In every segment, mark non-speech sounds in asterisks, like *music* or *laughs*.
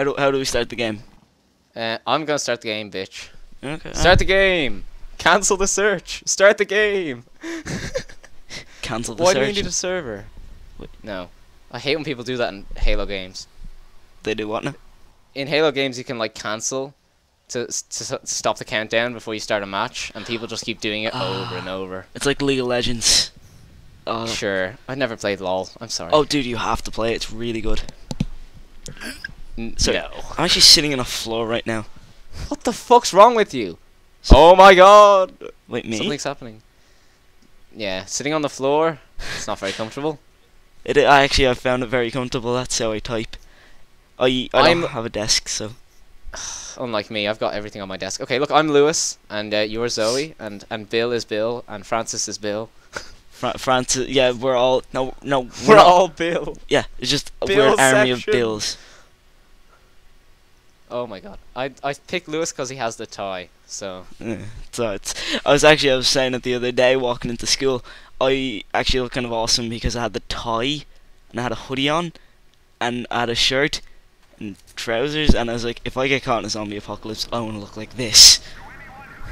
How do how do we start the game? Uh, I'm gonna start the game, bitch. Okay. Start the game. Cancel the search. Start the game. *laughs* cancel the search. Why do you need a server? Wait. No. I hate when people do that in Halo games. They do what now? In Halo games, you can like cancel to, to stop the countdown before you start a match, and people just keep doing it over and over. It's like League of Legends. Oh, Sure, I never played LOL. I'm sorry. oh, dude, you have to play it. It's really good. Sorry. no. I'm actually sitting on a floor right now. What the fuck's wrong with you? Oh my god! Wait, me? Something's happening. Yeah, sitting on the floor. It's not very comfortable. It, I actually I found it very comfortable. That's how I type. I I don't have a desk, so *sighs* Unlike me, I've got everything on my desk. Okay, look, I'm Louis, and uh, you're Zoe, and and Bill is Bill, and Francis is Bill. *laughs* Fra- Francis. Yeah, we're all no no. We're, We're all Bill. Yeah, it's just we're Bill an army of bills. Oh my god, I I picked Louis because he has the tie. So Yeah, so it's. I was actually I was saying it the other day walking into school. I actually look kind of awesome because I had the tie, and I had a hoodie on, and I had a shirt, and trousers, and I was like, if I get caught in a zombie apocalypse, I want to look like this.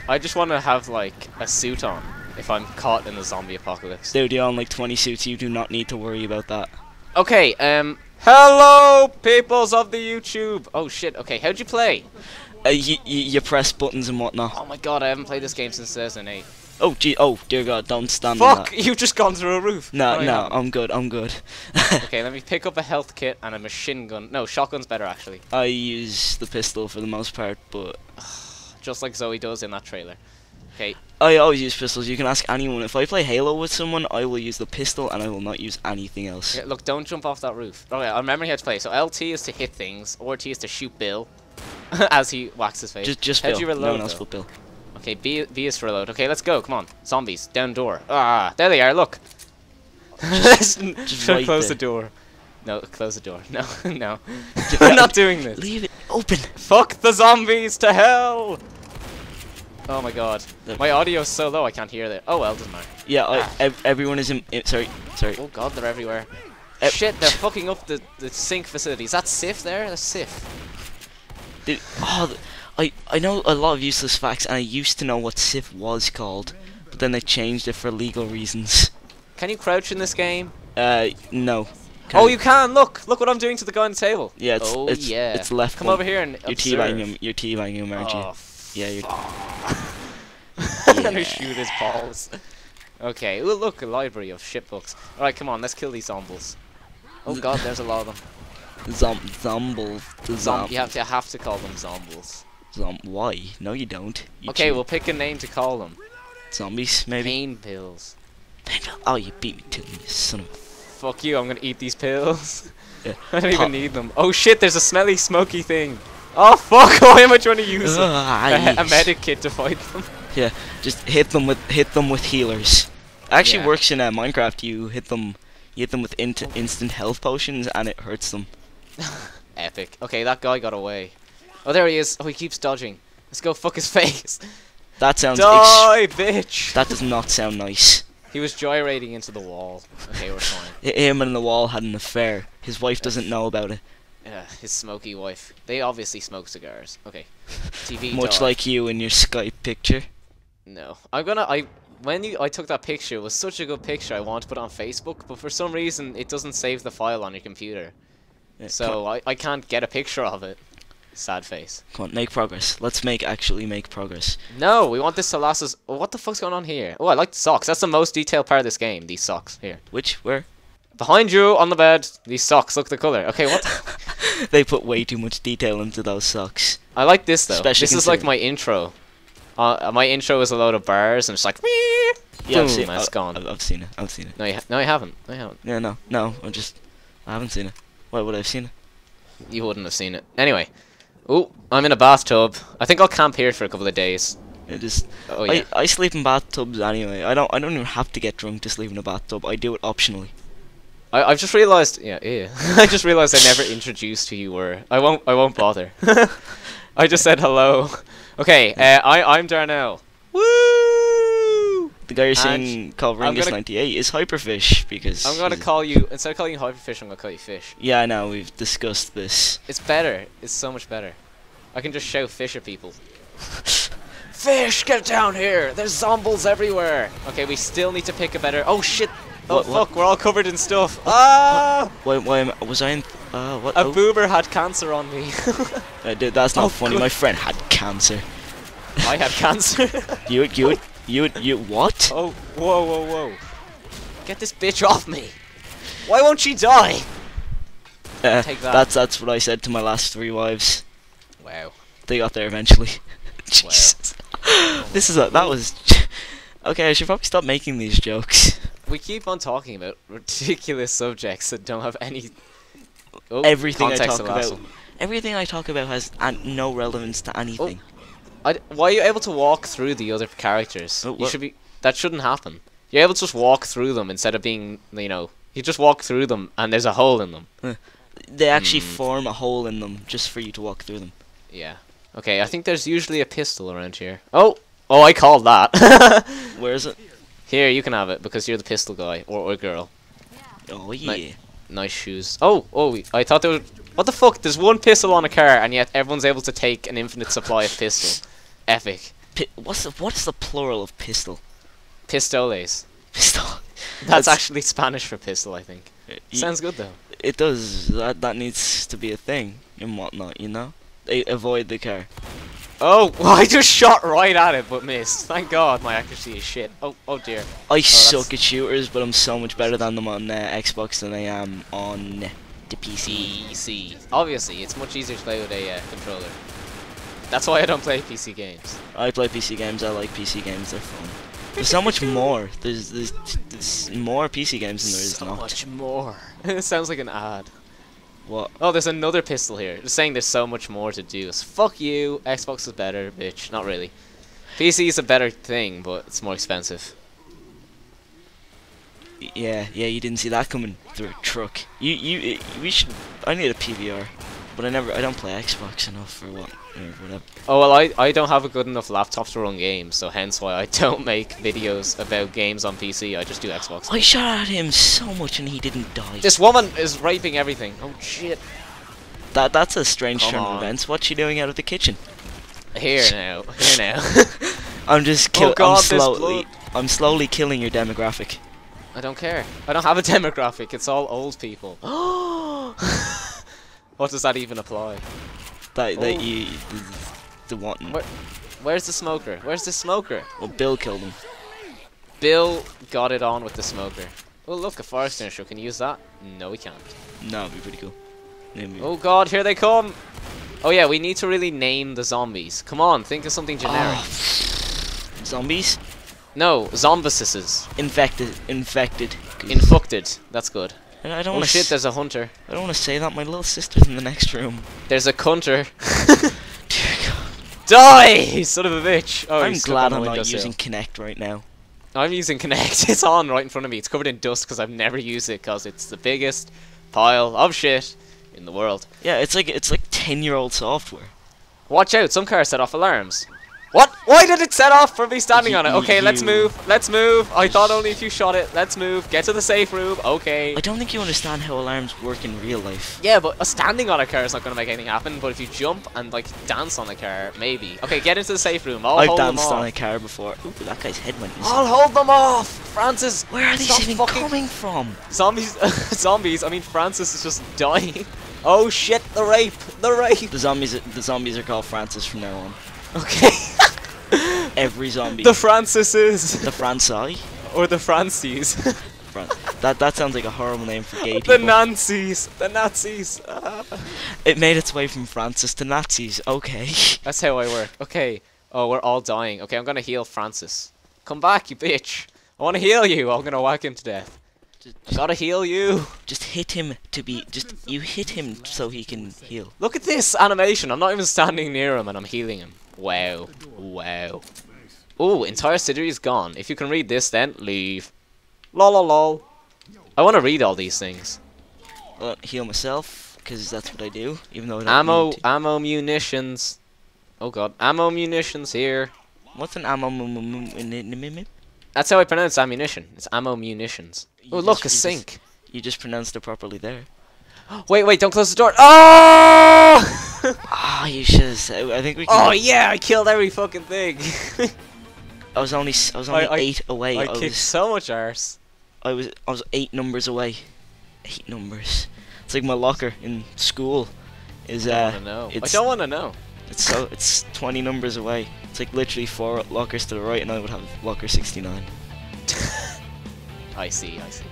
I just want to have like a suit on if I'm caught in a zombie apocalypse. Dude, you own like 20 suits. You do not need to worry about that. Okay, um, hello peoples of the YouTube. Oh shit. Okay, how'd you play? Uh, you, you you press buttons and whatnot. Oh my god, I haven't played this game since 2008. Oh gee, oh dear God, don't stand Fuck, *laughs* you've just gone through a roof. No, no. I'm good. I'm good. *laughs* Okay, let me pick up a health kit and a machine gun. No, shotgun's better actually. I use the pistol for the most part, but *sighs* Just like Zoe does in that trailer. Okay, I always use pistols. You can ask anyone. If I play Halo with someone, I will use the pistol and I will not use anything else. yeah, look, don't jump off that roof. Okay, I'm remembering how to play. So LT is to hit things, or T is to shoot Bill *laughs* as he whacks his face. Just, just How'd Bill. you no reload, one else but Bill. Okay, B, B is for reload. Okay, let's go. Come on. Zombies. Down door. Ah, there they are. Look. Just, *laughs* just right close there. the door. No, close the door. *laughs* No, no. I'm not doing this. Leave it open. Fuck the zombies to hell! Oh my god. My audio's so low I can't hear it. Oh well, doesn't matter. Yeah, I, ev- everyone is in. i sorry, sorry. Oh god, they're everywhere. Eh, Shit, they're fucking up the, the sink facility. Is that Sif there? That's Sif. Dude, oh, I I know a lot of useless facts, and I used to know what Sif was called, but then they changed it for legal reasons. Can you crouch in this game? Uh, no. Oh, Kinda- you can! Look! Look what I'm doing to the guy on the table. Yeah, it's oh, it's yeah. it's left. Come one. over here and You're observe. teabagging him. You're teabagging him, aren't Oh, you? Yeah, you're. I'm *laughs* gonna shoot his balls. Okay, ooh, look, a library of shit books. Alright, come on, let's kill these zombies. Oh Z- god, there's a lot of them. Zom zomble. The Zom you, have to, you have to call them zombies. Zom. Why? No, you don't. You Okay, cheat. we'll pick a name to call them. zombies maybe. Pain pills. Oh, you beat me to them, you son of. a- Fuck you, I'm gonna eat these pills. Yeah. *laughs* I don't Pop- even need them. Oh shit, there's a smelly, smoky thing. Oh fuck, *laughs* why am I trying to use a, a, a yes. medic kit to fight them? *laughs* Yeah, just hit them with hit them with healers. It actually Yeah. works in uh, Minecraft. You hit them, you hit them with int- instant health potions, and it hurts them. *laughs* Epic. Okay, that guy got away. Oh, there he is. Oh, he keeps dodging. Let's go fuck his face. That sounds. Die, bitch! that does not sound nice. He was gyrating into the wall. Okay, we're fine. Him and the wall had an affair. His wife doesn't know about it. Yeah, his smoky wife. They obviously smoke cigars. Okay. TV *laughs* Much dog. like you in your Skype picture. No. I'm gonna I when you I took that picture it was such a good picture I want to put it on Facebook, but for some reason it doesn't save the file on your computer. Yeah, So I, I can't get a picture of it. Sad face. Come on, make progress. Let's make actually make progress. No, we want this to last us oh, what the fuck's going on here? Oh I like the socks. That's the most detailed part of this game, these socks. Here. Which where? Behind you on the bed, these socks, look the colour. Okay, what *laughs* *laughs* they put way too much detail into those socks. I like this though. Especially this is like my intro. Uh, my intro is a load of bars and it's like Yeah, I've seen, that's I- gone. I've, I've seen it. I've seen it. No you, ha- no, I haven't. No, you haven't. Yeah, no, no. I'm just. I haven't seen it. Why would I have seen it? You wouldn't have seen it. Anyway. Oh, I'm in a bathtub. I think I'll camp here for a couple of days. It just. Oh yeah. I, I sleep in bathtubs anyway. I don't. I don't even have to get drunk to sleep in a bathtub. I do it optionally. I, I've just realised. Yeah, yeah. *laughs* I just realised I never introduced who you were. I won't. I won't bother. *laughs* I just said hello. Okay. Uh, I I'm Darnell. Woo! The guy you're seeing called Ringus gonna- 98 is Hyperfysh because. I'm gonna call you instead of calling you Hyperfysh. I'm gonna call you fish. Yeah, I know. We've discussed this. It's better. It's so much better. I can just shout fish at people. *laughs* Fish, get down here! There's zombies everywhere. Okay, we still need to pick a better. Oh shit! Oh What- what? fuck! We're all covered in stuff. Ah! Why? Why am, was I in? Uh, what? A oh, boomer had cancer on me. *laughs* uh, dude, that's not Oh, funny. good. My friend had cancer. I had cancer. *laughs* You, you, you, you. What? oh, whoa, whoa, whoa! Get this bitch off me! Why won't she die? Uh, take that. That's that's what I said to my last three wives. Wow. They got there eventually. *laughs* Jesus. *gasps* This is a, that was. okay, I should probably stop making these jokes. We keep on talking about *laughs* ridiculous subjects that don't have any. Oh, Everything I talk of the last about, one. everything I talk about has an- no relevance to anything. I d why are you able to walk through the other characters? Oh, you should be. That shouldn't happen. You're able to just walk through them instead of being, you know, you just walk through them and there's a hole in them. They actually Hmm. form a hole in them just for you to walk through them. Yeah. Okay, I think there's usually a pistol around here. Oh, oh, I called that. *laughs* Where is it? Here, you can have it because you're the pistol guy or, or girl. Oh yeah. Nice shoes. Oh, oh, I thought there was. What the fuck? There's one pistol on a car and yet everyone's able to take an infinite supply of pistol. *laughs* Epic. Pi- what's the, what is the plural of pistol? Pistoles. Pistol. *laughs* That's, That's- actually Spanish for pistol, I think. Uh, y- Sounds good though. It does. That that needs to be a thing and whatnot. You know. They avoid the car. Oh, *laughs* I just shot right at it but missed. Thank God my accuracy is shit. Oh, oh dear. I that's- suck at shooters, but I'm so much better than them on uh, Xbox than I am on the PC. PC. Obviously, it's much easier to play with a uh, controller. That's why I don't play PC games. I play PC games. I like PC games. They're fun. There's so *laughs* much more. There's, there's there's more PC games than there is so not. much more. *laughs* it sounds like an ad. What? Oh, there's another pistol here. Just saying there's so much more to do. So fuck you. Xbox is better, bitch. Not really. PC is a better thing, but it's more expensive. Yeah, yeah. You didn't see that coming through a truck. You you we should. I need a PVR, but I never. I don't play Xbox enough for what or whatever. Oh well, I, I don't have a good enough laptop to run games, so hence why I *laughs* don't make videos about games on PC. I just do Xbox. I shot at him so much and he didn't die. This woman is raping everything. Oh shit. that that's a strange Come turn of events. What's she doing out of the kitchen? Here now. Here now. *laughs* I'm just Oh God, I'm slowly. I'm slowly killing your demographic. I don't care. I don't have a *laughs* demographic. It's all old people. *gasps* *gasps* what does that even apply? That Oh. that you the, one. Where- Where's the smoker? Where's the smoker? Well, Bill killed him. Bill got it on with the smoker. Oh look, a forest initial. Can you use that? No, we can't. No, it'd be pretty cool. Maybe. Oh god, here they come! Oh yeah, we need to really name the zombies. Come on, think of something generic. Ah. Zombies? No, zombices. Infected. Infected. Infected. That's good. I I don't Oh want to. shit, there's a hunter. I don't want to say that. My little sister's in the next room. There's a hunter. *laughs* Die! Son of a bitch. Oh, I'm glad I'm not using Kinect right now. I'm using Kinect. *laughs* It's on right in front of me. It's covered in dust because I've never used it because it's the biggest pile of shit in the world. Yeah, it's like it's like ten year old software. Watch out, some cars set off alarms. What? Why did it set off from me standing on it? You- Okay, let's move. Let's move. I thought only if you shot it. Let's move. Get to the safe room. Okay. I don't think you understand how alarms work in real life. Yeah, but uh, standing on a car is not going to make anything happen. But if you jump and like dance on a car, maybe. Okay, get into the safe room. I'll I've hold them danced on a car before. Ooh, that guy's head went missing. I'll hold them off, Francis. Where are these even fucking- coming from? Zombies, *laughs* zombies. I mean, Francis is just dying. Oh shit! The rape, the rape. The zombies, the zombies are called Francis from now on. Okay. *laughs* Every zombie. the Francises the Franci. or the Francies. *laughs* Fran- that that sounds like a horrible name for gay people. the. Nazis, the Nazis. Ah. it made its way from Francis to Nazis. Okay. *laughs* That's how I work. Okay. Oh, we're all dying. Okay, I'm gonna heal Francis. Come back, you bitch. I wanna heal you. I'm gonna whack him to death. Just, I gotta heal you. just hit him to be. Just you hit him so he can heal. Look at this animation. I'm not even standing near him and I'm healing him. Wow. Wow. Oh, entire city is gone. If you can read this, then leave. Lol, lol, lol. I want to read all these things. Well, heal myself because that's what I do. Even though I don't Ammo, ammo, munitions. Oh god, ammo, munitions here. What's an ammo? That's how I pronounce ammunition. It's ammo munitions. Oh, look, a sink. You just pronounced it properly there. *gasps* Wait, wait, don't close the door. Oh! *laughs* Ah, you should have said. I think we. Can, oh yeah, I killed every fucking thing. *laughs* I was only. s- I was only I- eight away. I I, kicked was. so much arse. I was. I was eight numbers away. Eight numbers. It's like my locker in school. Is I uh. don't wanna know. I don't wanna know. It's so. It's twenty numbers away. It's like literally four lockers to the right, and I would have locker sixty nine. *laughs* I see, I see.